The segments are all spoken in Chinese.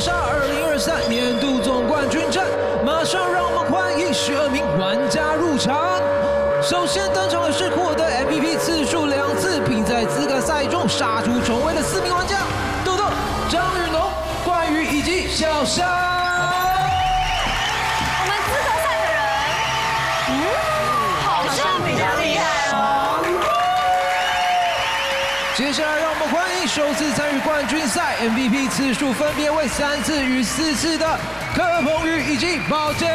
杀二零二三年度总冠军战，马上让我们欢迎十二名玩家入场。首先登场的是获得 MVP 次数两次，并在资格赛中杀出重围的四名玩家：豆豆、张雨龙、冠宇以及小香。我们资格赛的人，嗯，好像比较厉害哦。接下来，首次参与冠军赛 MVP 次数分别为三次与四次的柯鹏宇以及宝剑。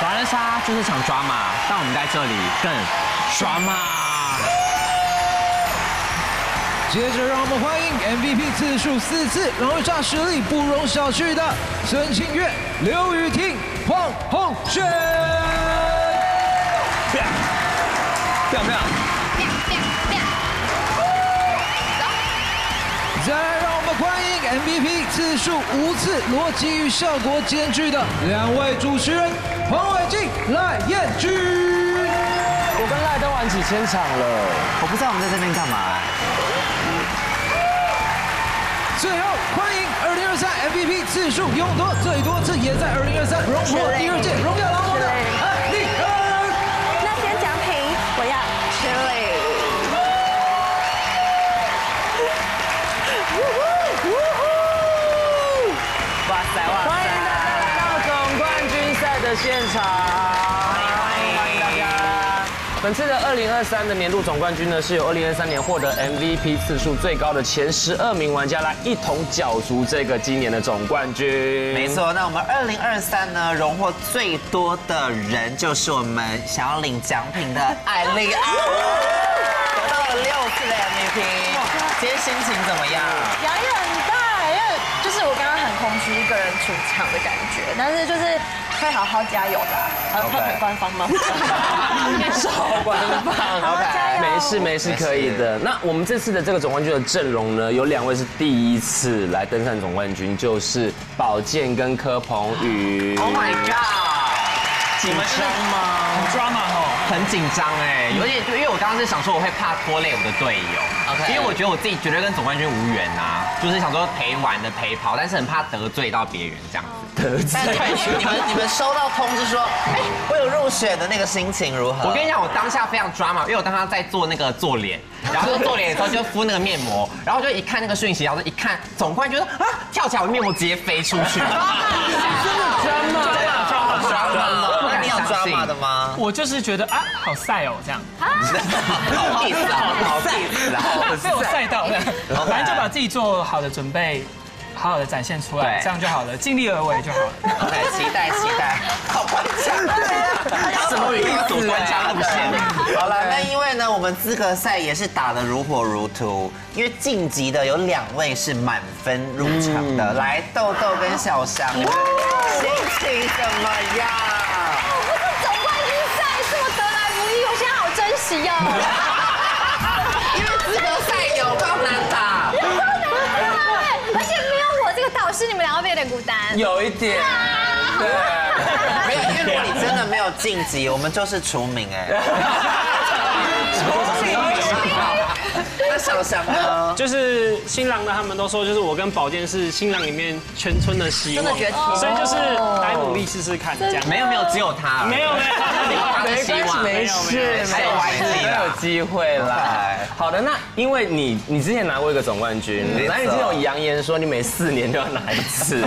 狼人杀就是场抓马，但我们在这里更抓马。接着，让我们欢迎 MVP 次数四次、狼人杀实力不容小觑的孙清月、刘雨婷、黄宏轩。漂不漂亮？再来，让我们欢迎 MVP 次数五次、逻辑与效果兼具的两位主持人黄伟晋、赖燕君。我跟赖都玩几千场了，我不知道我们在这边干嘛。最后，欢迎2023 MVP 次数勇夺最多次，也在2023荣获第二届本次的二零二三的年度总冠军呢，是由二零二三年获得 MVP 次数最高的前十二名玩家来一同角逐这个今年的总冠军。没错，那我们二零二三呢，荣获最多的人就是我们想要领奖品的 艾丽安，得到了六次的 MVP。今天心情怎么样？压力很大，因为就是我刚刚很空虚，一个人出场的感觉，但是就是会好好加油的。还有很官方吗？超官方好加油没事没事，可以的。那我们这次的这个总冠军的阵容呢，有两位是第一次来登上总冠军，就是宝剑跟柯鹏宇。Oh my god！紧张吗？很 drama 哦。很紧张哎，有点，因为我刚刚是想说我会怕拖累我的队友 OK 因为我觉得我自己绝对跟总冠军无缘呐，就是想说陪玩的陪跑，但是很怕得罪到别人这样子。得罪。但你们你们收到通知说，哎，我有入选的那个心情如何？我跟你讲，我当下非常 drama，因为我当时在做那个做脸，然后就做脸的时候就敷那个面膜，然后就一看那个讯息，然后就一看总冠军，啊，跳起来我面膜直接飞出去，真的真的？真的 drama 不敢那你有相信 drama 的吗？我就是觉得啊，好晒哦，这样。好意思啊，好意思啊，被我晒到了。反正就把自己做好的准备，好好的展现出来，对。这样就好了，尽力而为就好了。OK，期待期待，好官腔，什么语走官腔路线？好了，那因为呢，我们资格赛也是打得如火如荼，因为晋级的有两位是满分入场的，来豆豆跟小翔，你们心情怎么样？不是总冠军赛这么得来不易，我现在好珍惜哦。因为资格赛有够难打，而且没有我这个导师，你们两个会不会有点孤单？有一点，对。没有，因为如果你真的没有晋级，我们就是除名哎。除名。那小翔呢？就是新郎的他们都说，就是我跟宝剑是新郎里面全村的希望，真的觉得所以就是来努力试试看这样。没有没有，只有他。没有没有，没关系，没事，还有歪还理有机会啦。好的，那因为你你之前拿过一个总冠军，没错然后你之前有扬言说你每四年都要拿一次，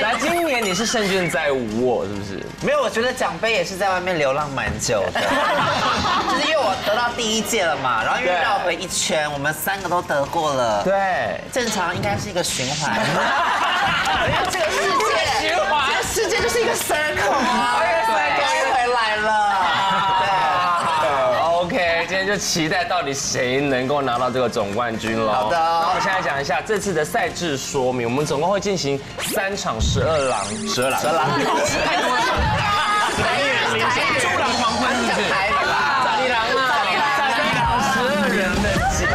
来今年你是胜券在握，是不是？没有，我觉得奖杯也是在外面流浪蛮久的，就是因为我得到第一届了嘛，然后因为绕回一圈，我们三个都得过了，对，正常应该是一个循环。这个世界，循环这个世界就是一个 circle 啊，回来了，对。OK，今天就期待到底谁能够拿到这个总冠军了。好的。那我们现在讲一下这次的赛制说明，我们总共会进行三场十二郎，十二郎，十二郎，太多了，台语明显，出狼黄昏是不是？台语啦，十二人的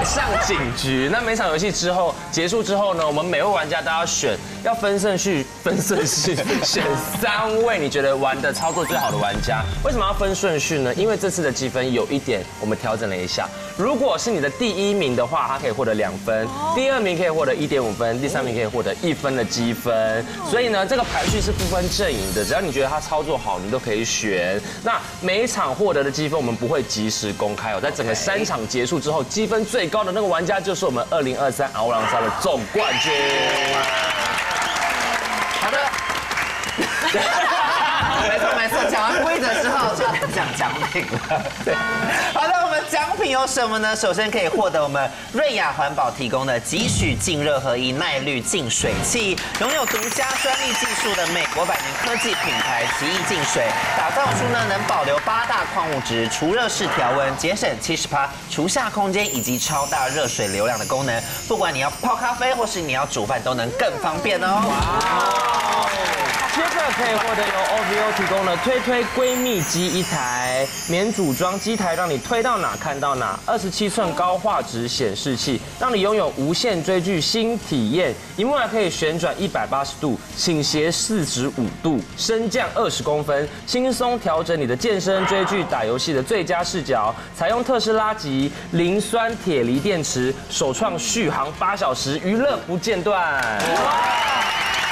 上警局。那每场游戏之后结束之后呢，我们每位玩家都要选，要分顺序，分顺序选三位你觉得玩的操作最好的玩家。为什么要分顺序呢？因为这次的积分有一点我们调整了一下，如果是你的第一名的话，他可以获得两分；第二名可以获得一点五分；第三名可以获得一分的积分。所以呢，这个排序是不分阵营的，只要你觉得他操作好，你都可以选。那每一场获得的积分我们不会及时公开哦，在整个三场结束之后，积分最高的那个玩家就是我们二零二三敖狼杀的总冠军。好的。没错没错，讲完规则之后就要讲奖品了。对，好的，奖品有什么呢？首先可以获得我们瑞雅环保提供的极许净热合一耐滤净水器，拥有独家专利技术的美国百年科技品牌奇异净水，打造出呢能保留八大矿物质、除热式调温、节省七十帕、除下空间以及超大热水流量的功能，不管你要泡咖啡或是你要煮饭，都能更方便哦。哇接着可以获得由 OVO 提供的推推闺蜜机一台，免组装机台，让你推到哪看到哪。二十七寸高画质显示器，让你拥有无限追剧新体验。荧幕还可以旋转一百八十度，倾斜四十五度，升降二十公分，轻松调整你的健身、追剧、打游戏的最佳视角。采用特斯拉级磷酸铁锂电池，首创续航八小时，娱乐不间断。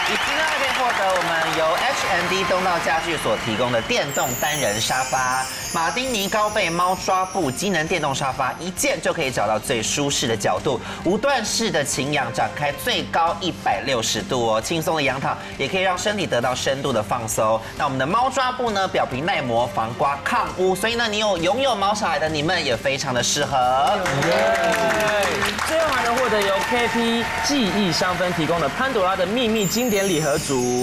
以及呢，还可以获得我们由 HND 东道家具所提供的电动单人沙发，马丁尼高背猫抓布机能电动沙发，一键就可以找到最舒适的角度，无段式的擎仰展开最高一百六十度哦，轻松的仰躺也可以让身体得到深度的放松。那我们的猫抓布呢，表皮耐磨、防刮、抗污，所以呢，你有拥有猫小孩的你们也非常的适合。最后还能获得由 KP 记忆香氛提供的潘朵拉的秘密经典礼盒组，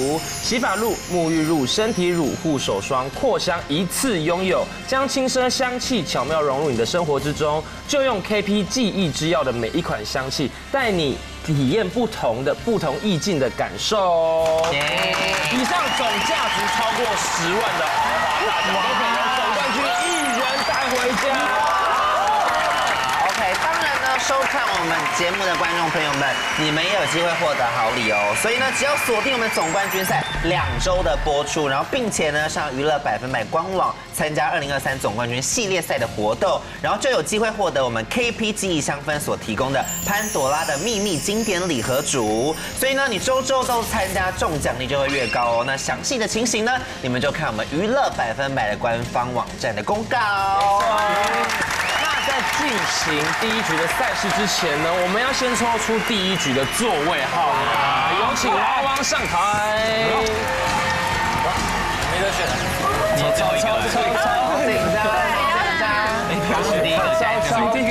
洗发露、沐浴露、身体乳、护手霜、扩香一次拥有，将轻奢香气巧妙融入你的生活之中。就用 KP 记忆之钥的每一款香气，带你体验不同的、不同意境的感受。以上总价值超过十万的豪华大奖，都可以让总冠军一人带回家。OK，当然呢，收看我们节目的观众朋友们，你们也有机会获得好礼哦。所以呢，只要锁定我们总冠军赛两周的播出，然后并且呢上娱乐百分百官网参加二零二三总冠军系列赛的活动，然后就有机会获得我们 KP 记忆香氛所提供的潘朵拉的秘密经典礼盒组。所以呢，你周周都参加，中奖率就会越高哦。那详细的情形呢，你们就看我们娱乐百分百的官方网站的公告。在进行第一局的赛事之前呢，我们要先抽出第一局的座位号码，有请汪汪上台。没得选，你最后一个，抽抽紧张，紧张，第一个，第一个，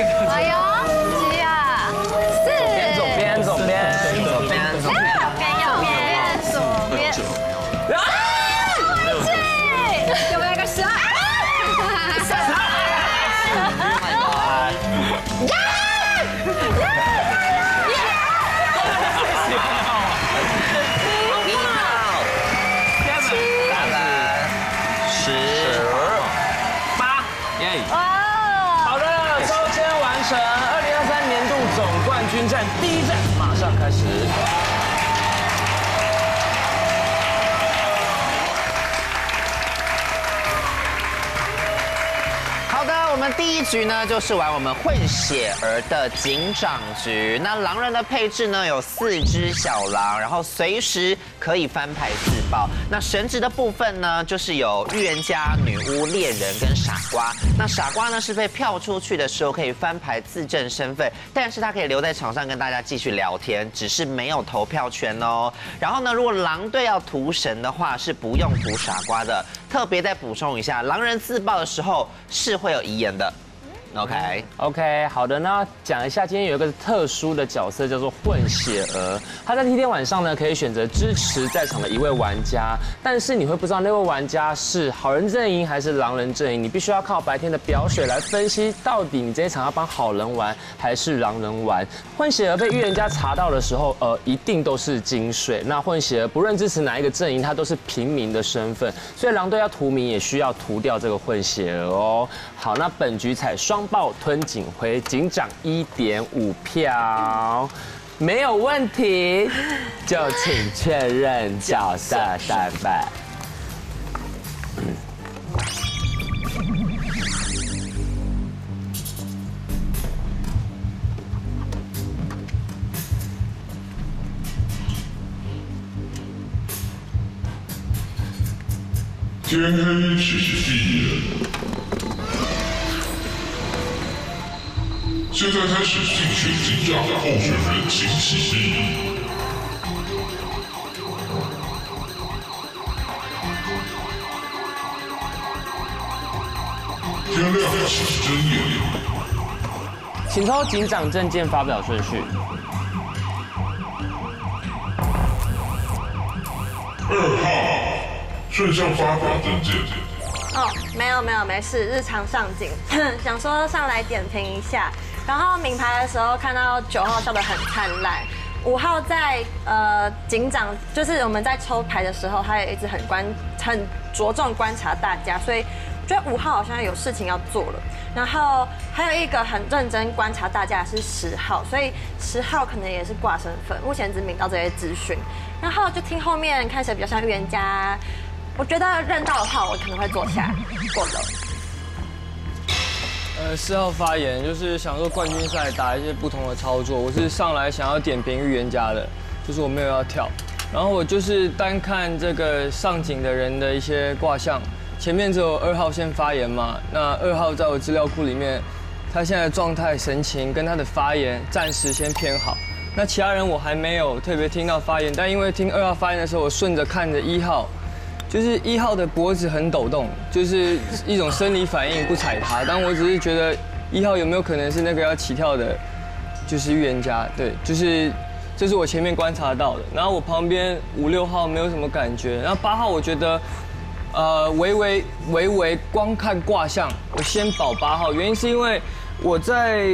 局呢就是玩我们混血儿的警长局。那狼人的配置呢有四只小狼，然后随时可以翻牌自爆。那神职的部分呢就是有预言家、女巫、猎人跟傻瓜。那傻瓜呢是被票出去的时候可以翻牌自证身份，但是他可以留在场上跟大家继续聊天，只是没有投票权哦。然后呢，如果狼队要屠神的话是不用屠傻瓜的。特别再补充一下，狼人自爆的时候是会有遗言的。OK，OK，好的，那讲一下，今天有一个特殊的角色叫做混血儿，他在第一天晚上呢可以选择支持在场的一位玩家，但是你会不知道那位玩家是好人阵营还是狼人阵营，你必须要靠白天的表水来分析，到底你这一场要帮好人玩还是狼人玩。混血儿被预言家查到的时候，呃，一定都是金水。那混血儿不论支持哪一个阵营，他都是平民的身份，所以狼队要屠民也需要屠掉这个混血儿哦。好，那本局采双爆吞警徽，警长一点五票，没有问题，就请确认角色身份。天黑请闭眼。现在开始竞选警长候选人，请起立。天亮请睁眼。请抽警长证件发表顺序。二号，顺向发表证件。哦，没有没有，没事，日常上镜，想说上来点评一下。然后名牌的时候看到九号笑得很灿烂，五号在呃警长，就是我们在抽牌的时候，他也一直很关很着重观察大家，所以我觉得五号好像有事情要做了。然后还有一个很认真观察大家是十号，所以十号可能也是挂身份，目前只领到这些资讯。然后就听后面看起来比较像预言家，我觉得认到的话，我可能会坐下过了。呃，四号发言就是想说冠军赛打一些不同的操作，我是上来想要点评预言家的，就是我没有要跳，然后我就是单看这个上警的人的一些卦象，前面只有二号先发言嘛，那二号在我资料库里面，他现在状态、神情跟他的发言暂时先偏好，那其他人我还没有特别听到发言，但因为听二号发言的时候，我顺着看着一号。就是一号的脖子很抖动，就是一种生理反应，不踩他。但我只是觉得一号有没有可能是那个要起跳的，就是预言家。对，就是这是我前面观察到的。然后我旁边五六号没有什么感觉，然后八号我觉得，呃，微微微微光看卦象，我先保八号。原因是因为我在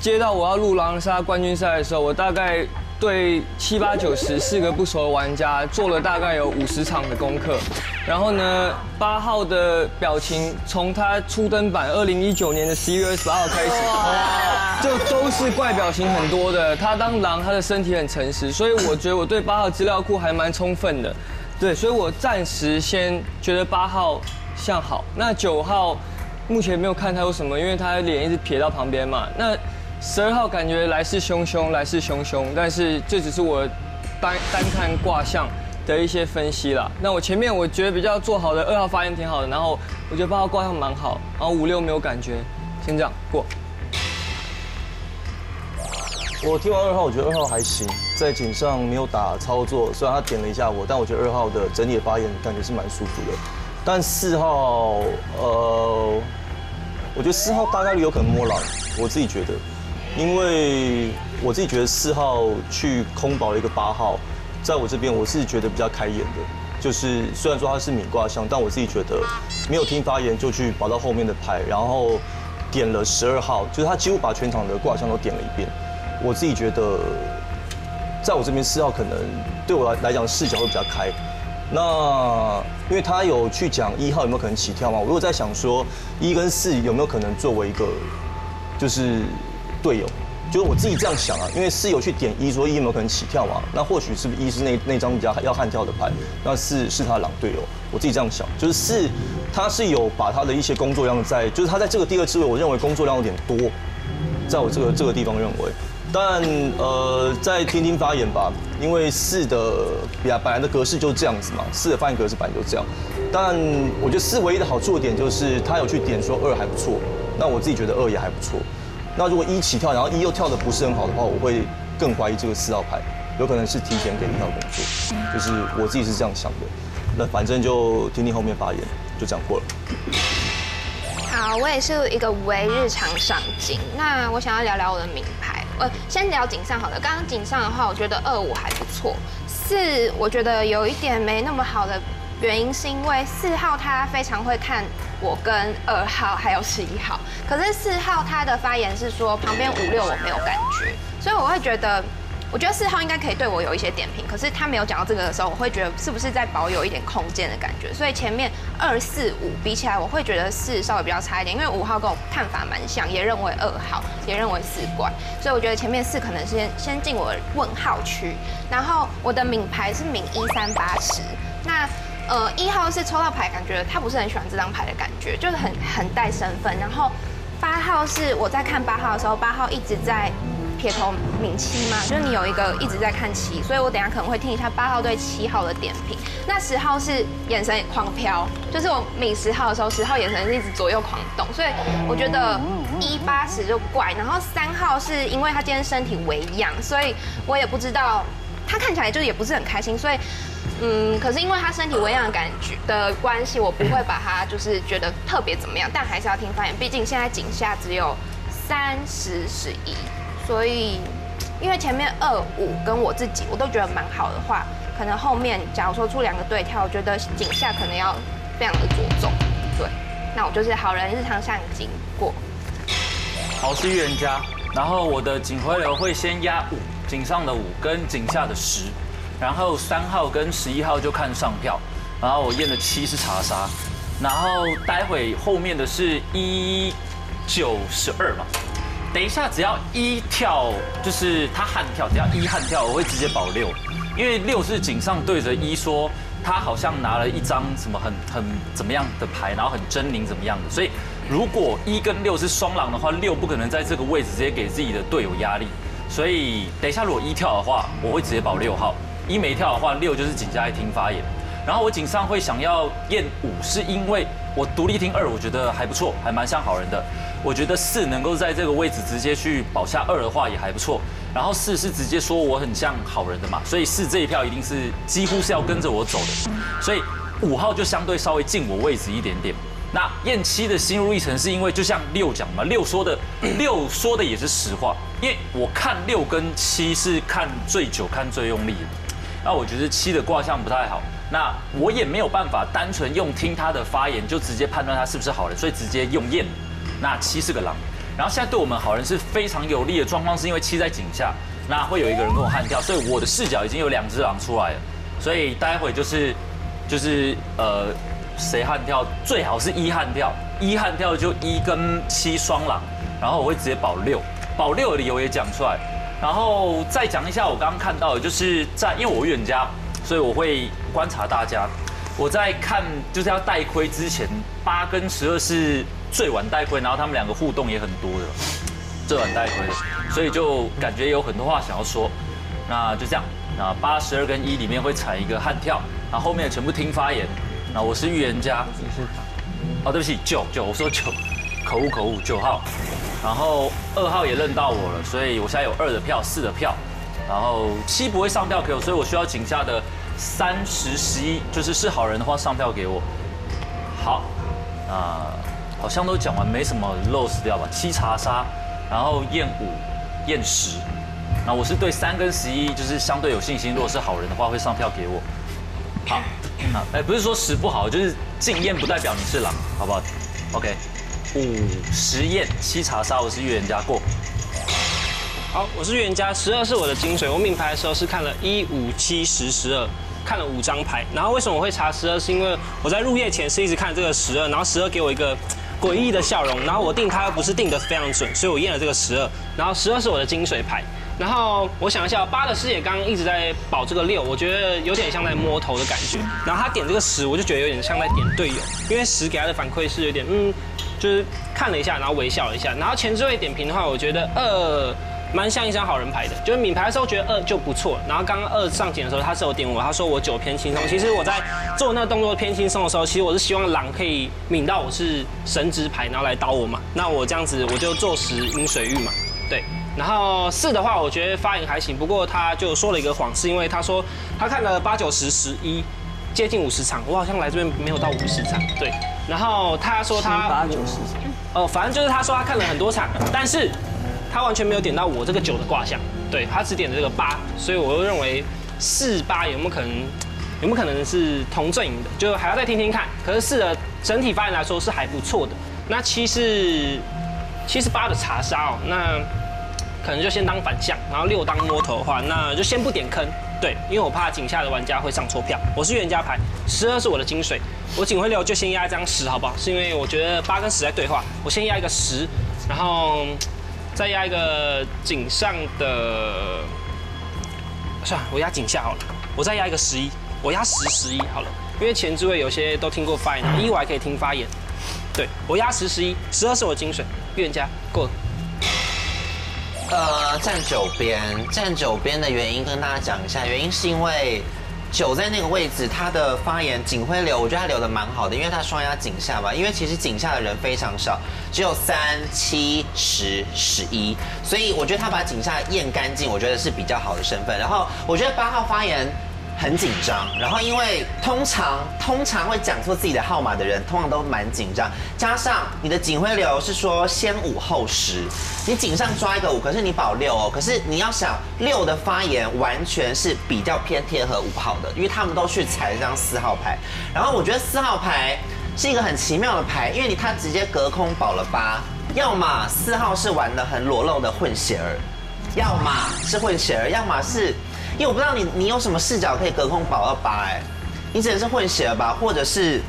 接到我要录狼人杀冠军赛的时候，我大概。对七八九十四个不熟的玩家做了大概有五十场的功课，然后呢，八号的表情从他初登版二零一九年的十一月二十八号开始，就都是怪表情很多的。他当狼，他的身体很诚实，所以我觉得我对八号资料库还蛮充分的。对，所以我暂时先觉得八号像好。那九号目前没有看他有什么，因为他脸一直撇到旁边嘛。那十二号感觉来势汹汹，来势汹汹，但是这只是我单单看卦象的一些分析啦。那我前面我觉得比较做好的二号发言挺好的，然后我觉得八号卦象蛮好，然后五六没有感觉，先这样过。我听完二号，我觉得二号还行，在井上没有打操作，虽然他点了一下我，但我觉得二号的整体的发言感觉是蛮舒服的。但四号，呃，我觉得四号大概率有可能摸狼，我自己觉得。因为我自己觉得四号去空保了一个八号，在我这边我是觉得比较开眼的，就是虽然说他是米卦象，但我自己觉得没有听发言就去保到后面的牌，然后点了十二号，就是他几乎把全场的卦象都点了一遍。我自己觉得，在我这边四号可能对我来来讲视角会比较开。那因为他有去讲一号有没有可能起跳嘛？我如果在想说一跟四有没有可能作为一个就是。队友，就是我自己这样想啊，因为四有去点一说一有没有可能起跳嘛？那或许是不是一是那那张比较要悍跳的牌，那四是他狼队友，我自己这样想，就是四他是有把他的一些工作量在，就是他在这个第二次位，我认为工作量有点多，在我这个这个地方认为，但呃再听听发言吧，因为四的比本来的格式就是这样子嘛，四的发言格式本来就这样，但我觉得四唯一的好处点就是他有去点说二还不错，那我自己觉得二也还不错。那如果一起跳，然后一又跳的不是很好的话，我会更怀疑这个四号牌有可能是提前给一号工作，就是我自己是这样想的。那反正就听听后面发言，就这样过了。好，我也是一个为日常上镜。那我想要聊聊我的名牌，呃，先聊井上好了。刚刚井上的话，我觉得二五还不错，四我觉得有一点没那么好的。原因是因为四号他非常会看我跟二号还有十一号，可是四号他的发言是说旁边五六我没有感觉，所以我会觉得我觉得四号应该可以对我有一些点评，可是他没有讲到这个的时候，我会觉得是不是在保有一点空间的感觉。所以前面二四五比起来，我会觉得四稍微比较差一点，因为五号跟我看法蛮像，也认为二号，也认为四怪，所以我觉得前面四可能先先进我问号区。然后我的名牌是名一三八十，那呃一号是抽到牌，感觉他不是很喜欢这张牌的感觉，就是很很带身份。然后八号是我在看八号的时候，八号一直在。撇头抿七嘛，就是你有一个一直在看七，所以我等下可能会听一下八号对七号的点评。那十号是眼神狂飘，就是我抿十号的时候，十号眼神是一直左右狂动，所以我觉得一八十就怪。然后三号是因为他今天身体微恙，所以我也不知道他看起来就也不是很开心，所以嗯，可是因为他身体微恙的感觉的关系，我不会把他就是觉得特别怎么样，但还是要听发言，毕竟现在井下只有三十十一。所以，因为前面二五跟我自己我都觉得蛮好的话，可能后面假如说出两个对跳，我觉得井下可能要非常的着重。对，那我就是好人日常上经过。好是预言家，然后我的警徽流会先压五井上的五跟井下的十，然后三号跟十一号就看上票，然后我验的七是查杀，然后待会后面的是一九十二嘛。等一下，只要一跳，就是他悍跳，只要一悍跳，我会直接保六，因为六是井上对着一说，他好像拿了一张什么很很怎么样的牌，然后很狰狞怎么样的，所以如果一跟六是双狼的话，六不可能在这个位置直接给自己的队友压力，所以等一下如果一跳的话，我会直接保六号，一没跳的话，六就是井下一听发言，然后我井上会想要验五，是因为我独立听二，我觉得还不错，还蛮像好人的。我觉得四能够在这个位置直接去保下二的话也还不错，然后四是直接说我很像好人的嘛，所以四这一票一定是几乎是要跟着我走的，所以五号就相对稍微近我位置一点点。那验七的心路历程是因为就像六讲嘛，六说的六说的也是实话，因为我看六跟七是看最久看最用力的，那我觉得七的卦象不太好，那我也没有办法单纯用听他的发言就直接判断他是不是好人，所以直接用验。那七是个狼，然后现在对我们好人是非常有利的状况，是因为七在井下，那会有一个人跟我悍跳，所以我的视角已经有两只狼出来了，所以待会就是就是呃谁悍跳最好是一悍跳，一悍跳就一跟七双狼，然后我会直接保六，保六的理由也讲出来，然后再讲一下我刚刚看到的，就是在因为我预言家，所以我会观察大家，我在看就是要带亏之前，八跟十二是。最晚带亏，然后他们两个互动也很多的，最晚带亏，所以就感觉有很多话想要说，那就这样，那八十二跟一里面会踩一个悍跳，然后后面全部听发言，那我是预言家，哦对不起九九，我说九，口误口误九号，然后二号也认到我了，所以我现在有二的票四的票，然后七不会上票给我，所以我需要井下的三十十一，就是是好人的话上票给我，好，那。好像都讲完，没什么 lose 掉吧？七查杀，然后验五，验十。那我是对三跟十一就是相对有信心，如果是好人的话会上票给我。好，好哎不是说十不好，就是禁验不代表你是狼，好不好？OK，五十验七查杀，我是预言家过。好，我是预言家，十二是我的精髓。我命牌的时候是看了一五七十十二。看了五张牌，然后为什么我会查十二？是因为我在入夜前是一直看这个十二，然后十二给我一个 诡异的笑容，然后我定它又不是定的非常准，所以我验了这个十二，然后十二是我的金水牌。然后我想一下，八的师姐刚刚一直在保这个六，我觉得有点像在摸头的感觉。然后他点这个十，我就觉得有点像在点队友，因为十给他的反馈是有点嗯，就是看了一下，然后微笑了一下。然后前置位点评的话，我觉得二。蛮像一张好人牌的，就是抿牌的时候觉得二就不错，然后刚刚二上井的时候他是有点我，他说我九偏轻松。其实我在做那个动作偏轻松的时候，其实我是希望狼可以抿到我是神职牌，然后来刀我嘛。那我这样子我就做十阴水玉嘛，对。然后四的话，我觉得发言还行，不过他就说了一个谎，是因为他说他看了八九十十一，接近五十场，我好像来这边没有到五十场，对。然后他说他八九十场，哦，反正就是他说他看了很多场，但是。他完全没有点到我这个九的卦象，对他只点了这个八，所以我又认为四八有没有可能，有没有可能是同阵营的，就还要再听听看。可是四的整体发言来说是还不错的。那七是七是八的查杀哦，那可能就先当反向，然后六当摸头的话，那就先不点坑。对，因为我怕井下的玩家会上错票。我是预言家牌，十二是我的金水，我警徽流就先压一张十，好不好？是因为我觉得八跟十在对话，我先压一个十，然后再压一个井上的，算了，我压井下好了，我再压一个十一，我压十十一好了，因为前置位有些都听过发言，一我还可以听发言。对我压十十一，十二是我的金水，预言家过。呃，站九边，站九边的原因跟大家讲一下，原因是因为九在那个位置，他的发言警徽流，我觉得他留的蛮好的，因为他双压井下嘛，因为其实井下的人非常少，只有三七十十一，所以我觉得他把井下验干净，我觉得是比较好的身份。然后我觉得八号发言。很紧张，然后因为通常通常会讲错自己的号码的人，通常都蛮紧张。加上你的警徽流是说先五后十，你警上抓一个五，可是你保六哦。可是你要想六的发言完全是比较偏贴合五号的，因为他们都去踩这张四号牌。然后我觉得四号牌是一个很奇妙的牌，因为你他直接隔空保了八，要么四号是玩的很裸露的混血儿，要么是混血儿，要么是。因为我不知道你你有什么视角可以隔空保二八哎，你只能是混血了吧，或者是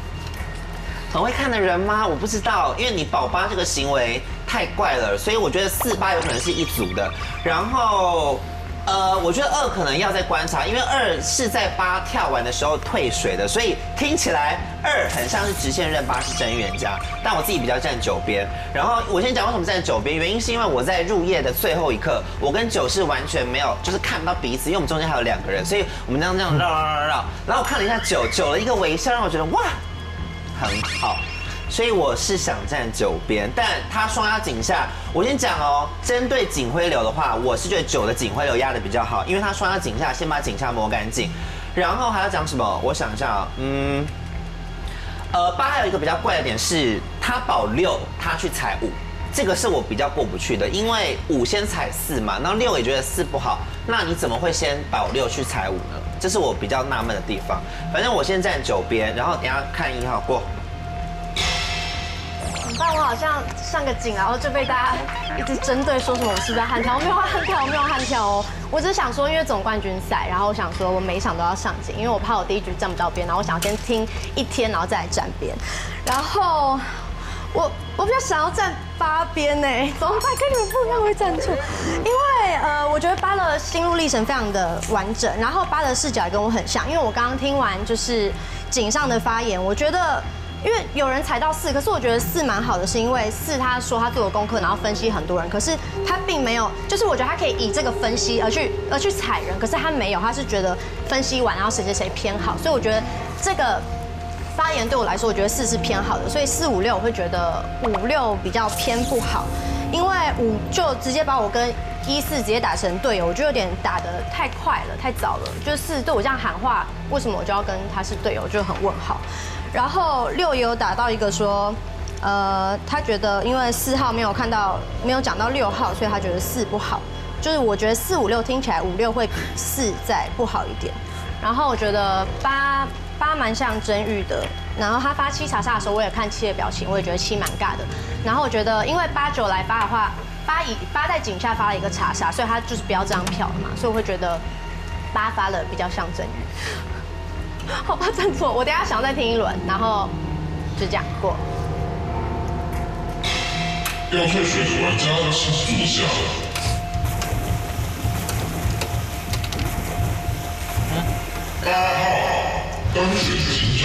很会看的人吗？我不知道，因为你保八这个行为太怪了，所以我觉得四八有可能是一组的，然后。呃，我觉得二可能要再观察，因为二是在八跳完的时候退水的，所以听起来二很像是直线认八是真预言家，但我自己比较站九边。然后我先讲为什么站九边，原因是因为我在入夜的最后一刻，我跟九是完全没有，就是看不到彼此，因为我们中间还有两个人，所以我们这样这样绕绕绕绕，然后我看了一下九九的一个微笑，让我觉得哇，很好。所以我是想站九边，但他双压井下，我先讲哦。针对警徽流的话，我是觉得九的警徽流压的比较好，因为他双压井下，先把井下磨干净。然后还要讲什么？我想一下，嗯，呃，八还有一个比较怪的点是，他保六，他去踩五，这个是我比较过不去的，因为五先踩四嘛，然后六也觉得四不好，那你怎么会先保六去踩五呢？这是我比较纳闷的地方。反正我先站九边，然后等下看一号过。但我好像上个井，然后就被大家一直针对，说什么我是不是悍跳？我没有悍跳，我没有悍跳哦。我只是想说，因为总冠军赛，然后我想说我每一场都要上井，因为我怕我第一局站不到边，然后我想要先听一天，然后再来站边。然后我我比较想要站八边呢，怎么办？跟你们不一样会站错，因为呃，我觉得八的心路历程非常的完整，然后八的视角也跟我很像，因为我刚刚听完就是井上的发言，我觉得。因为有人踩到四，可是我觉得四蛮好的，是因为四他说他做了功课，然后分析很多人，可是他并没有，就是我觉得他可以以这个分析而去而去踩人，可是他没有，他是觉得分析完然后谁谁谁偏好，所以我觉得这个发言对我来说，我觉得四是偏好的，所以四五六我会觉得五六比较偏不好，因为五就直接把我跟一四直接打成队友，我觉得有点打得太快了，太早了，就是四对我这样喊话，为什么我就要跟他是队友，就很问号。然后六也有打到一个说，呃，他觉得因为四号没有看到，没有讲到六号，所以他觉得四不好。就是我觉得四五六听起来五六会比四再不好一点。然后我觉得八八蛮像真玉的。然后他发七查杀的时候，我也看七的表情，我也觉得七蛮尬的。然后我觉得因为八九来发的话，八以八在井下发了一个查杀，所以他就是不要这张票了嘛。所以我会觉得八发了比较像真玉。好怕站错，我等下想再听一轮，然后就这样过。要退水的玩家请坐下。八号，当选警长。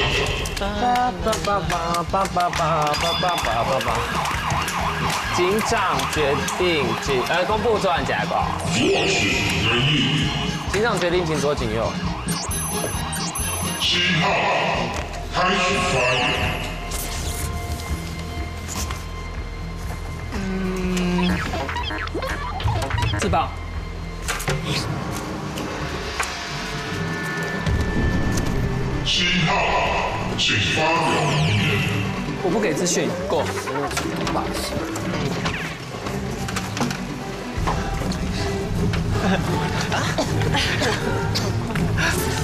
八八八八八八八八八八八。警长决定请呃公布作案结果。警长决定请左警右。七号开始发言。嗯，自爆。七号，请发表遗言。我不给资讯，过。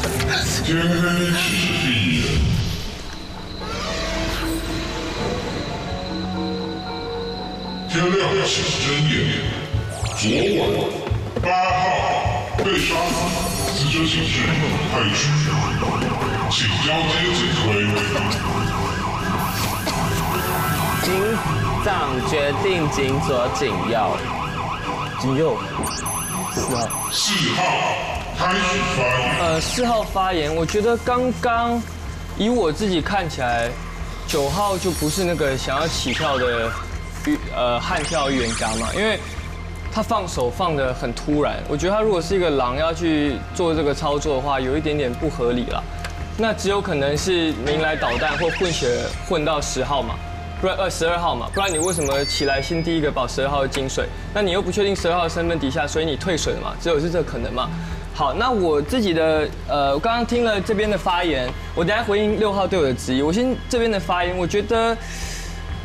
天黑请闭眼。天亮请睁眼。昨晚八号被杀死，死者请示太区，请交接指挥。警长决定警左警右。警右，四号。四号呃，四号发言，我觉得刚刚以我自己看起来，九号就不是那个想要起跳的预呃悍跳预言家嘛，因为他放手放的很突然，我觉得他如果是一个狼要去做这个操作的话，有一点点不合理了。那只有可能是明来导弹或混血混到十号嘛，不然呃十二号嘛，不然你为什么起来先第一个保十二号的金水？那你又不确定十二号的身份底下，所以你退水了嘛？只有是这可能嘛？好，那我自己的呃，我刚刚听了这边的发言，我等下回应六号对我的质疑。我先这边的发言，我觉得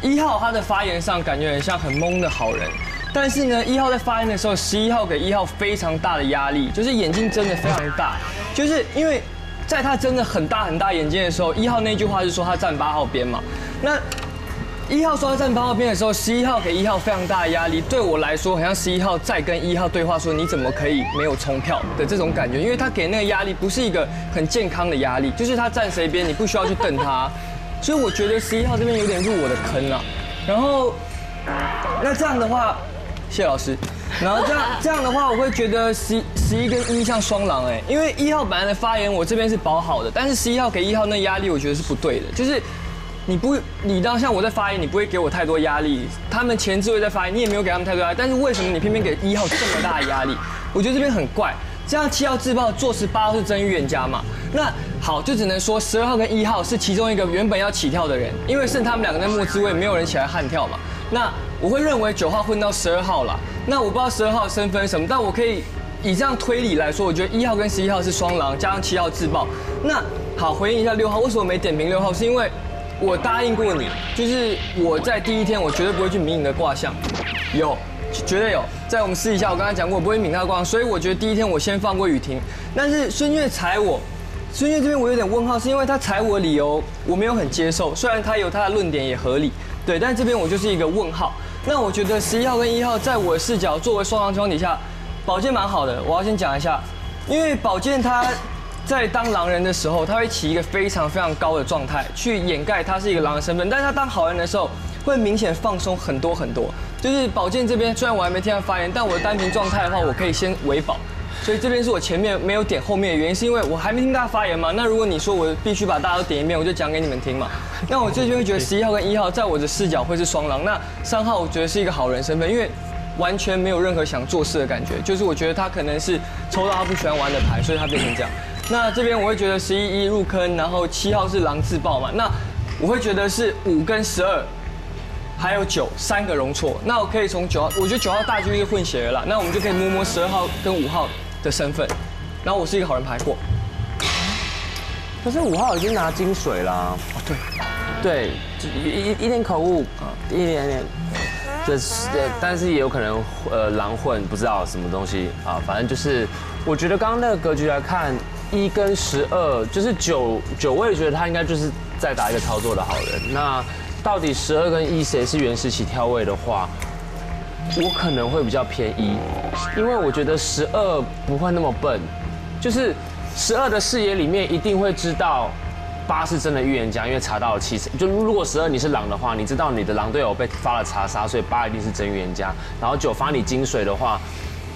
一号他的发言上感觉很像很懵的好人，但是呢，一号在发言的时候，十一号给一号非常大的压力，就是眼睛睁得非常大，就是因为在他睁得很大很大眼睛的时候，一号那句话是说他站八号边嘛，那。一号说他站八号边的时候，十一号给一号非常大的压力。对我来说，好像十一号在跟一号对话，说你怎么可以没有冲票的这种感觉，因为他给那个压力不是一个很健康的压力，就是他站谁边，你不需要去瞪他。所以我觉得十一号这边有点入我的坑啊。然后，那这样的话，谢老师。然后这样这样的话，我会觉得十十一跟一像双狼哎，因为一号本来的发言我这边是保好的，但是十一号给一号那压力，我觉得是不对的，就是。你不，你当像我在发言，你不会给我太多压力。他们前置位在发言，你也没有给他们太多压力。但是为什么你偏偏给一号这么大压力？我觉得这边很怪。这样七号自爆做十八号是真预言家嘛？那好，就只能说十二号跟一号是其中一个原本要起跳的人，因为剩他们两个在末置位，没有人起来悍跳嘛。那我会认为九号混到十二号了。那我不知道十二号身份什么，但我可以以这样推理来说，我觉得一号跟十一号是双狼，加上七号自爆。那好，回应一下六号，为什么没点评六号？是因为。我答应过你，就是我在第一天，我绝对不会去抿你的卦象，有，绝对有。在我们私底下，我刚才讲过，我不会抿他的卦象，所以我觉得第一天我先放过雨婷。但是孙悦踩我，孙悦这边我有点问号，是因为他踩我的理由我没有很接受，虽然他有他的论点也合理，对，但这边我就是一个问号。那我觉得十一号跟一号在我的视角作为双狼情况底下，宝剑蛮好的，我要先讲一下，因为宝剑他。在当狼人的时候，他会起一个非常非常高的状态，去掩盖他是一个狼的身份。但是他当好人的时候，会明显放松很多很多。就是宝剑这边，虽然我还没听他发言，但我的单凭状态的话，我可以先维保。所以这边是我前面没有点后面的原因，是因为我还没听大家发言嘛。那如果你说我必须把大家都点一遍，我就讲给你们听嘛。那我这边会觉得十一号跟一号在我的视角会是双狼，那三号我觉得是一个好人身份，因为完全没有任何想做事的感觉。就是我觉得他可能是抽到他不喜欢玩的牌，所以他变成这样。那这边我会觉得十一一入坑，然后七号是狼自爆嘛。那我会觉得是五跟十二，还有九三个容错。那我可以从九号，我觉得九号大几率是混血儿了。那我们就可以摸摸十二号跟五号的身份。然后我是一个好人牌过。可是五号已经拿金水啦。哦，对，对，一一点口误啊，一点点。这是，但是也有可能呃狼混不知道什么东西啊，反正就是，我觉得刚刚那个格局来看。一跟十二就是九九，我也觉得他应该就是在打一个操作的好人。那到底十二跟一谁是原始起跳位的话，我可能会比较偏一，因为我觉得十二不会那么笨，就是十二的视野里面一定会知道八是真的预言家，因为查到了七就如果十二你是狼的话，你知道你的狼队友被发了查杀，所以八一定是真预言家。然后九发你金水的话。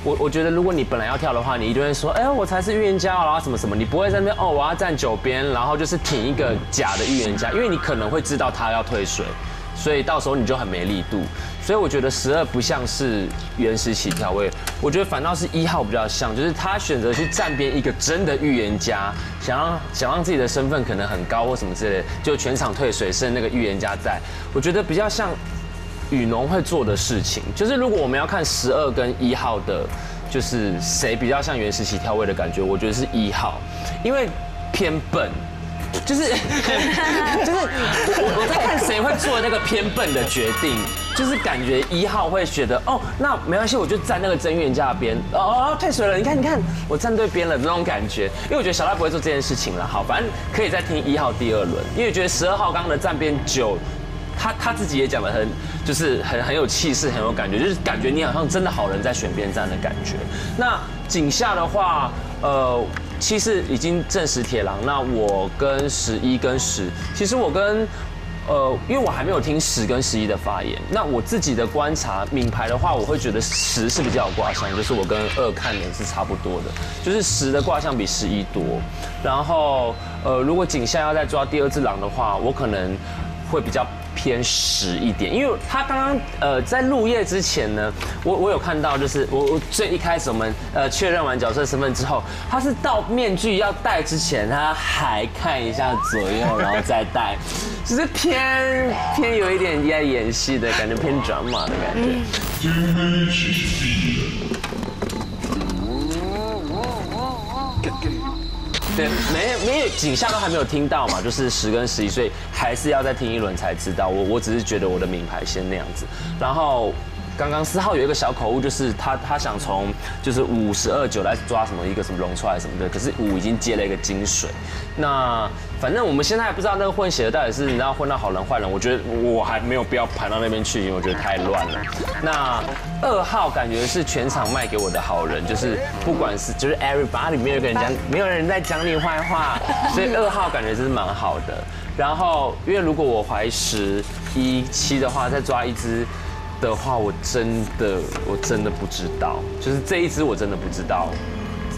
我我觉得，如果你本来要跳的话，你一定会说，哎，我才是预言家，然后什么什么，你不会在那边哦，我要站九边，然后就是挺一个假的预言家，因为你可能会知道他要退水，所以到时候你就很没力度。所以我觉得十二不像是原始起跳位，我觉得反倒是一号比较像，就是他选择去站边一个真的预言家，想让想让自己的身份可能很高或什么之类，就全场退水剩那个预言家在，我觉得比较像。雨农会做的事情，就是如果我们要看十二跟一号的，就是谁比较像原始起跳位的感觉，我觉得是一号，因为偏笨，就是 就是我我在看谁会做那个偏笨的决定，就是感觉一号会觉得哦，那没关系，我就站那个真预言家边，哦退水了，你看你看我站对边了那种感觉，因为我觉得小赖不会做这件事情了，好，反正可以再听一号第二轮，因为觉得十二号刚刚的站边九。他他自己也讲的很，就是很很有气势，很有感觉，就是感觉你好像真的好人在选边站的感觉。那井下的话，呃，七是已经证实铁狼，那我跟十一跟十，其实我跟。呃，因为我还没有听十跟十一的发言，那我自己的观察，名牌的话，我会觉得十是比较有卦象，就是我跟二看的是差不多的，就是十的卦象比十一多。然后，呃，如果井下要再抓第二只狼的话，我可能会比较偏实一点，因为他刚刚呃在入夜之前呢，我我有看到，就是我我最一开始我们呃确认完角色身份之后，他是到面具要戴之前，他还看一下左右，然后再戴，就是偏偏有一点在演戏的感觉，偏转码的感觉。对，没有没有景象都还没有听到嘛，就是十跟十一，所以还是要再听一轮才知道。我我只是觉得我的名牌先那样子，然后刚刚四号有一个小口误，就是他他想从就是五十二九来抓什么一个什么龙出来什么的，可是五已经接了一个金水。那反正我们现在还不知道那个混血的到底是你知道混到好人坏人，我觉得我还没有必要排到那边去，因为我觉得太乱了。那二号感觉是全场卖给我的好人，就是不管是就是 everybody 没有人讲，没有人在讲你坏话，所以二号感觉是蛮好的。然后因为如果我怀十一七的话，再抓一只的话，我真的我真的不知道，就是这一只我真的不知道。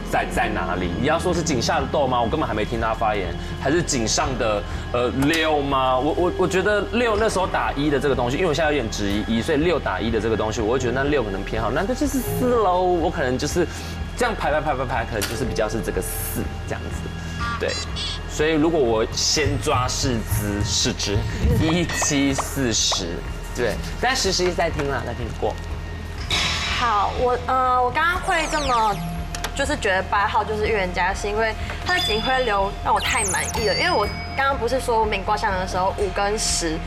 在在哪里？你要说是井下的豆吗？我根本还没听他发言，还是井上的呃六吗？我我我觉得六那时候打一的这个东西，因为我现在有点质疑一，所以六打一的这个东西，我会觉得那六可能偏好，难道就是四喽？我可能就是这样排排排排排，可能就是比较是这个四这样子，对。所以如果我先抓四只，四只一七四十，对，但实时在听啦，在听过。好，我呃，我刚刚会这么。就是觉得八号就是预言家，是因为他的警徽流让我太满意了。因为我刚刚不是说明卦象的时候五跟十，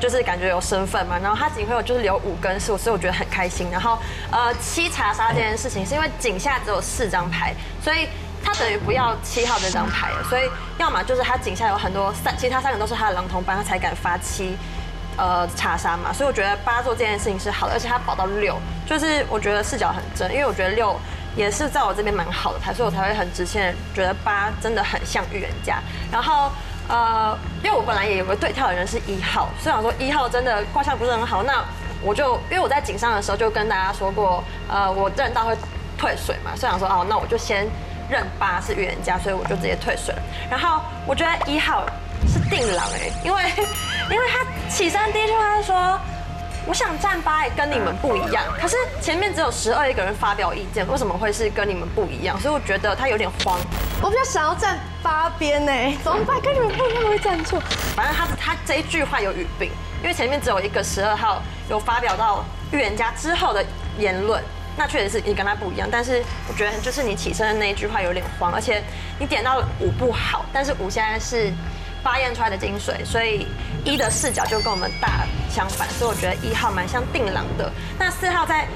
就是感觉有身份嘛。然后他警徽流就是留五跟十，所以我觉得很开心。然后呃七查杀这件事情，是因为井下只有四张牌，所以他等于不要七号这张牌了。所以要么就是他井下有很多三，其他三个都是他的狼同班，他才敢发七呃查杀嘛。所以我觉得八做这件事情是好的，而且他保到六，就是我觉得视角很正，因为我觉得六。也是在我这边蛮好的牌，所以我才会很直线觉得八真的很像预言家。然后呃，因为我本来也有个对跳的人是一号，所以想说一号真的卦象不是很好，那我就因为我在井上的时候就跟大家说过，呃，我认到会退水嘛，所以想说哦，那我就先认八是预言家，所以我就直接退水了。然后我觉得一号是定狼哎，因为 因为他起身第一句话说。我想站八也跟你们不一样，可是前面只有十二一个人发表意见，为什么会是跟你们不一样？所以我觉得他有点慌。我比较想要站八边呢，怎么办？跟你们不一样会站错。反正他他这一句话有语病，因为前面只有一个十二号有发表到预言家之后的言论，那确实是你跟他不一样。但是我觉得就是你起身的那一句话有点慌，而且你点到五不好，但是五现在是。发验出来的精髓，所以一的视角就跟我们大相反，所以我觉得一号蛮像定狼的。那四号在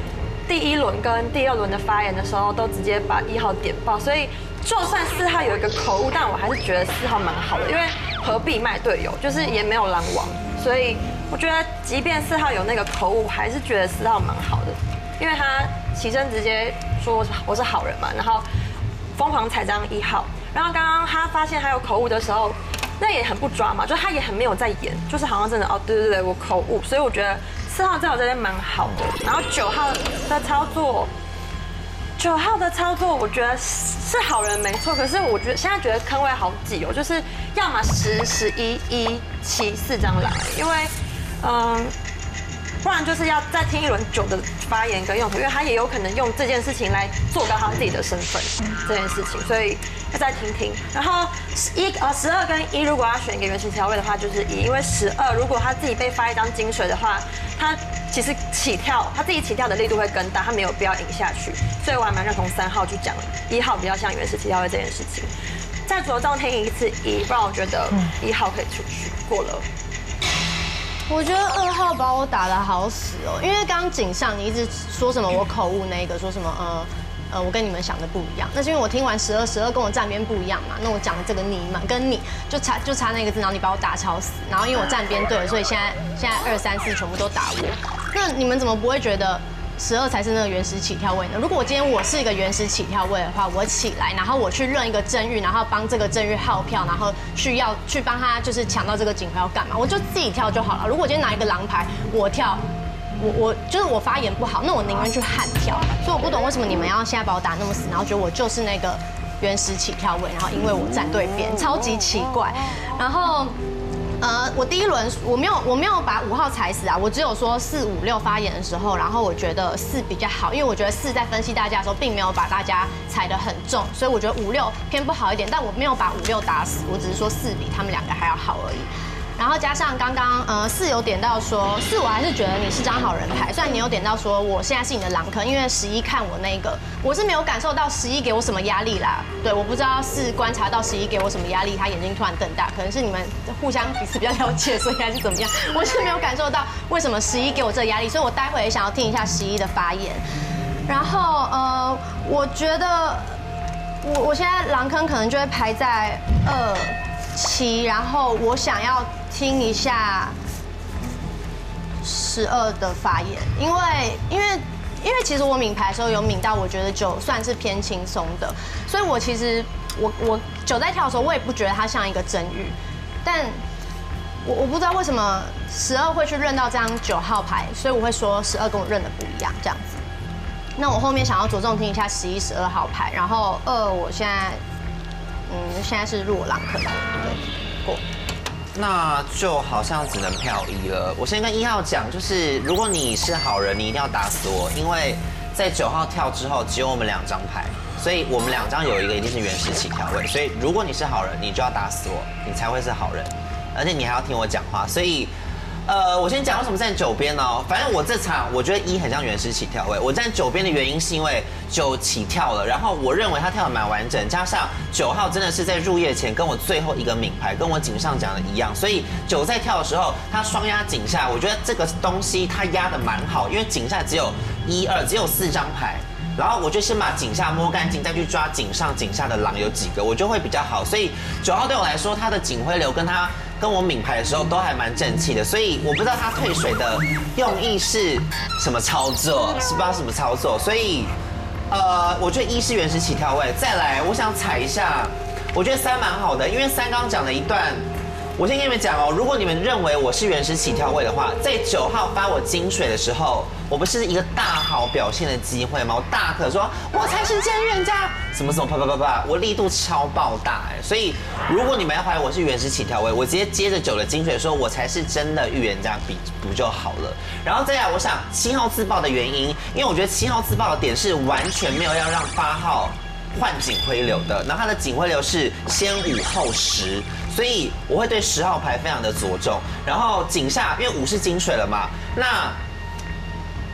第一轮跟第二轮的发言的时候，都直接把一号点爆，所以就算四号有一个口误，但我还是觉得四号蛮好的，因为何必卖队友，就是也没有狼王，所以我觉得即便四号有那个口误，还是觉得四号蛮好的，因为他起身直接说我是好人嘛，然后疯狂踩张一号，然后刚刚他发现他有口误的时候。那也很不抓嘛，就他也很没有在演，就是好像真的哦，对对对，我口误，所以我觉得四号在我这边蛮好的。然后九号的操作，九号的操作我觉得是好人没错，可是我觉得现在觉得坑位好挤哦，就是要么十、十一、一、七四张来，因为嗯。不然就是要再听一轮九的发言跟用途，因为他也有可能用这件事情来做高他自己的身份这件事情，所以要再听听。然后一呃十二跟一，如果要选一个原型调位的话，就是一，因为十二如果他自己被发一张金水的话，他其实起跳他自己起跳的力度会更大，他没有必要赢下去。所以我还蛮认同三号去讲一号比较像原始起跳位这件事情。再着重听一次一，不然我觉得一号可以出去过了。我觉得二号把我打的好死哦，因为刚刚井上你一直说什么我口误那个，说什么呃呃，我跟你们想的不一样。那是因为我听完十二，十二跟我站边不一样嘛。那我讲的这个你嘛跟你就差就差那个字，然后你把我打超死。然后因为我站边对了，所以现在现在二三四全部都打我。那你们怎么不会觉得？十二才是那个原始起跳位呢。如果我今天我是一个原始起跳位的话，我起来，然后我去认一个正玉，然后帮这个正玉号票，然后去要去帮他就是抢到这个警徽要干嘛？我就自己跳就好了。如果今天拿一个狼牌，我跳，我我就是我发言不好，那我宁愿去悍跳。所以我不懂为什么你们要现在把我打那么死，然后觉得我就是那个原始起跳位，然后因为我站对边，超级奇怪。然后。呃，我第一轮我没有我没有把五号踩死啊，我只有说四五六发言的时候，然后我觉得四比较好，因为我觉得四在分析大家的时候，并没有把大家踩得很重，所以我觉得五六偏不好一点，但我没有把五六打死，我只是说四比他们两个还要好而已。然后加上刚刚呃四有点到说四，我还是觉得你是张好人牌。虽然你有点到说我现在是你的狼坑，因为十一看我那个，我是没有感受到十一给我什么压力啦。对，我不知道是观察到十一给我什么压力，他眼睛突然瞪大，可能是你们互相彼此比较了解，所以还是怎么样。我是没有感受到为什么十一给我这个压力，所以我待会也想要听一下十一的发言。然后呃，我觉得我我现在狼坑可能就会排在二七，然后我想要。听一下十二的发言，因为因为因为其实我抿牌的时候有抿到，我觉得九算是偏轻松的，所以我其实我我九在跳的时候，我也不觉得它像一个真玉，但我我不知道为什么十二会去认到这张九号牌，所以我会说十二跟我认的不一样这样子。那我后面想要着重听一下十一、十二号牌，然后二我现在嗯现在是入我狼可能对过。那就好像只能票一了。我先跟一号讲，就是如果你是好人，你一定要打死我，因为在九号跳之后只有我们两张牌，所以我们两张有一个一定是原始起跳位，所以如果你是好人，你就要打死我，你才会是好人，而且你还要听我讲话，所以。呃，我先讲为什么站九边呢？反正我这场我觉得一很像原始起跳位。我站九边的原因是因为九起跳了，然后我认为他跳的蛮完整，加上九号真的是在入夜前跟我最后一个抿牌，跟我井上讲的一样，所以九在跳的时候他双压井下，我觉得这个东西他压的蛮好，因为井下只有一二，只有四张牌，然后我就先把井下摸干净，再去抓井上井下的狼有几个，我就会比较好。所以九号对我来说，他的警徽流跟他。跟我抿牌的时候都还蛮正气的，所以我不知道他退水的用意是什么操作，是不知道什么操作，所以呃，我觉得一是原始起跳位，再来我想踩一下，我觉得三蛮好的，因为三刚讲了一段。我先跟你们讲哦，如果你们认为我是原始起跳位的话，在九号发我金水的时候，我不是一个大好表现的机会吗？我大可说，我才是真预言家，什么什么啪啪啪啪，我力度超爆大哎！所以如果你们要怀疑我是原始起跳位，我直接接着九的金水说，我才是真的预言家，比不就好了？然后再来，我想七号自爆的原因，因为我觉得七号自爆的点是完全没有要让八号换警徽流的，然后他的警徽流是先五后十。所以我会对十号牌非常的着重，然后井下因为五是金水了嘛，那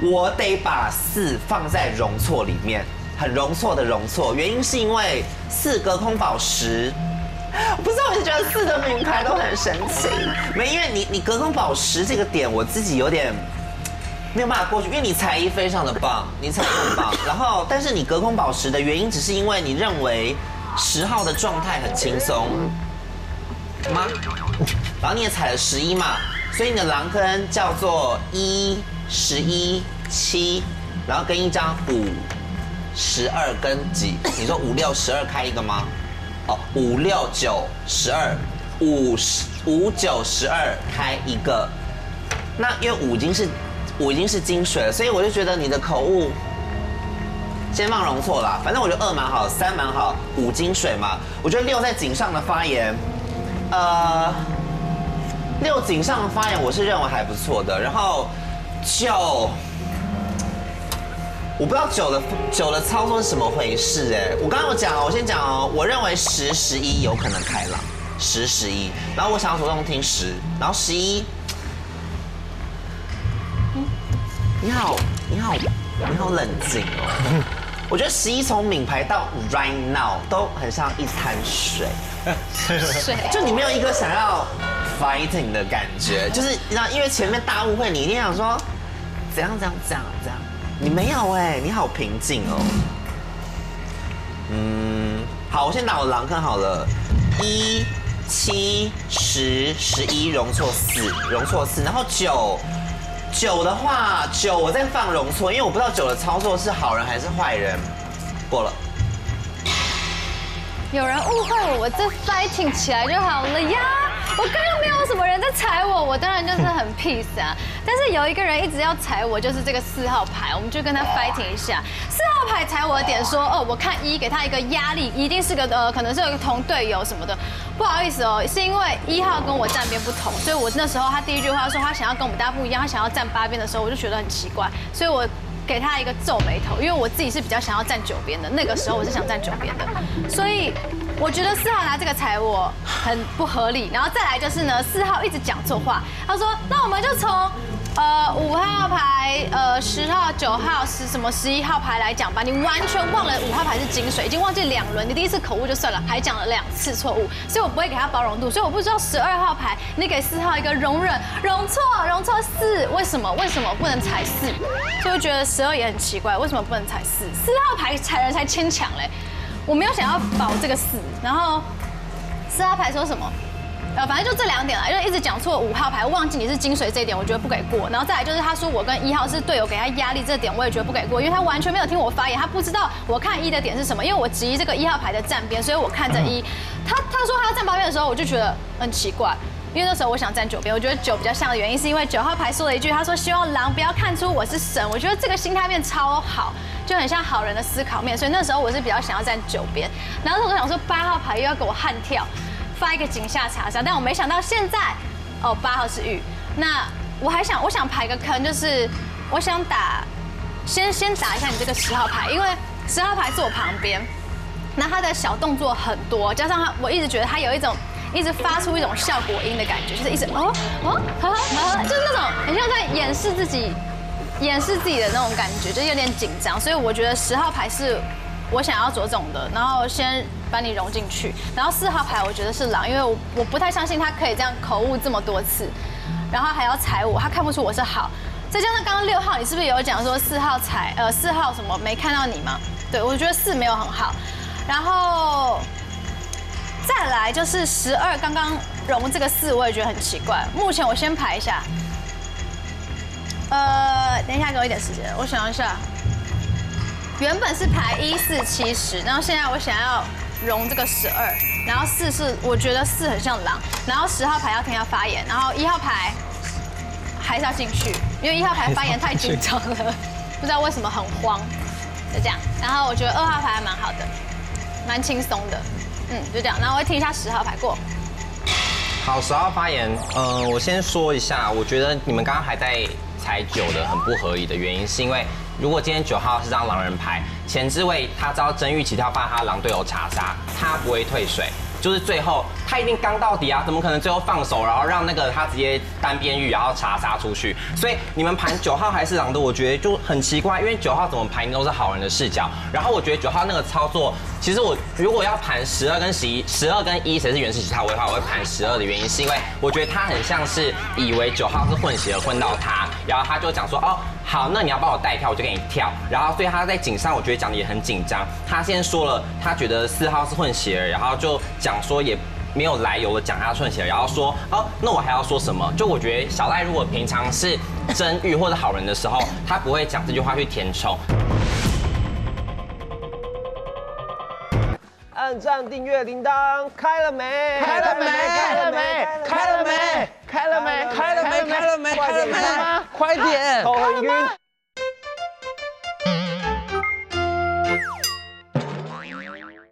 我得把四放在容错里面，很容错的容错，原因是因为四隔空宝石，不是我就觉得四的名牌都很神奇，没因为你你隔空宝石这个点我自己有点没有办法过去，因为你才艺非常的棒，你才艺很棒，然后但是你隔空宝石的原因只是因为你认为十号的状态很轻松。吗？然后你也踩了十一嘛，所以你的狼坑叫做一十一七，然后跟一张五十二跟几？你说五六十二开一个吗？哦，五六九十二，五十五九十二开一个。那因为五已经是五已经是金水了，所以我就觉得你的口误先放容错了。反正我觉得二蛮好，三蛮好，五金水嘛。我觉得六在井上的发言。呃，六井上的发言我是认为还不错的，然后九，我不知道九的九的操作是什么回事哎，我刚刚有讲哦，我先讲哦，我认为十十一有可能开朗，十十一，然后我想要主动听十，然后十一，你好，你好，你好冷静哦，我觉得十一从名牌到 right now 都很像一滩水。水，就你没有一个想要 fighting 的感觉，就是你知道，因为前面大误会，你一定想说怎样怎样怎样怎样，你没有哎，你好平静哦。嗯，好，我先打我狼坑好了，一、七、十、十一，容错四，容错四，然后九。酒的话，酒我在放容错，因为我不知道酒的操作是好人还是坏人。过了。有人误会我，我这 fighting 起来就好了呀。我刚刚没有什么人在踩我，我当然就是很 peace 啊。但是有一个人一直要踩我，就是这个四号牌，我们就跟他 fighting 一下。四号牌踩我的点说，哦，我看一给他一个压力，一定是个呃，可能是有个同队友什么的。不好意思哦，是因为一号跟我站边不同，所以我那时候他第一句话说他想要跟我们大家不一样，他想要站八边的时候，我就觉得很奇怪，所以我。给他一个皱眉头，因为我自己是比较想要站九边的，那个时候我是想站九边的，所 以我觉得四号拿这个踩我很不合理。然后再来就是呢，四号一直讲错话，他说那我们就从。呃，五号牌，呃，十号、九号、十什么十一号牌来讲吧，你完全忘了五号牌是金水，已经忘记两轮，你第一次口误就算了，还讲了两次错误，所以我不会给他包容度，所以我不知道十二号牌你给四号一个容忍，容错，容错四，为什么？为什么不能踩四？所以我觉得十二也很奇怪，为什么不能踩四？四号牌踩人才牵强嘞，我没有想要保这个四，然后四号牌说什么？呃，反正就这两点啦，就一直讲错五号牌，忘记你是精髓这一点，我觉得不给过。然后再来就是他说我跟一号是队友，给他压力这点我也觉得不给过，因为他完全没有听我发言，他不知道我看一的点是什么。因为我质疑这个一号牌的站边，所以我看着一。他他说他要站八边的时候，我就觉得很奇怪，因为那时候我想站九边，我觉得九比较像的原因是因为九号牌说了一句，他说希望狼不要看出我是神，我觉得这个心态面超好，就很像好人的思考面，所以那时候我是比较想要站九边。然后我想说八号牌又要给我悍跳。发一个井下查杀，但我没想到现在，哦，八号是玉，那我还想，我想排个坑，就是我想打，先先打一下你这个十号牌，因为十号牌坐我旁边，那他的小动作很多，加上他，我一直觉得他有一种一直发出一种效果音的感觉，就是一直哦哦，呵呵，就是那种很像在掩饰自己，掩饰自己的那种感觉，就有点紧张，所以我觉得十号牌是。我想要着重的，然后先把你融进去。然后四号牌我觉得是狼，因为我我不太相信他可以这样口误这么多次，然后还要踩我，他看不出我是好。再加上刚刚六号，你是不是有讲说四号踩呃四号什么没看到你吗？对，我觉得四没有很好。然后再来就是十二，刚刚融这个四我也觉得很奇怪。目前我先排一下，呃，等一下给我一点时间，我想一下。原本是排一四七十，然后现在我想要融这个十二，然后四是我觉得四很像狼，然后十号牌要听他发言，然后一号牌还是要进去，因为一号牌发言太紧张了，不知道为什么很慌，就这样。然后我觉得二号牌还蛮好的，蛮轻松的，嗯，就这样。那我会听一下十号牌过。好，十号发言，嗯，我先说一下，我觉得你们刚刚还在踩九的很不合理的原因是因为。如果今天九号是张狼人牌，前置位他知道真玉起跳怕他狼队友查杀，他不会退水，就是最后他一定刚到底啊，怎么可能最后放手，然后让那个他直接单边玉，然后查杀出去？所以你们盘九号还是狼的，我觉得就很奇怪，因为九号怎么盘都是好人的视角，然后我觉得九号那个操作。其实我如果要盘十二跟十一，十二跟一谁是原始其他位的话，我会盘十二的原因是因为我觉得他很像是以为九号是混血而混到他，然后他就讲说哦好，那你要帮我带跳，我就给你跳。然后所以他在井上，我觉得讲的也很紧张。他先说了他觉得四号是混血，然后就讲说也没有来由的讲他混血，然后说哦那我还要说什么？就我觉得小赖如果平常是真玉或者好人的时候，他不会讲这句话去填充。按赞、订阅、铃铛开了没？开了没？开了没？开了没？开了没？开了没？开了没？开了没？快点！头很晕。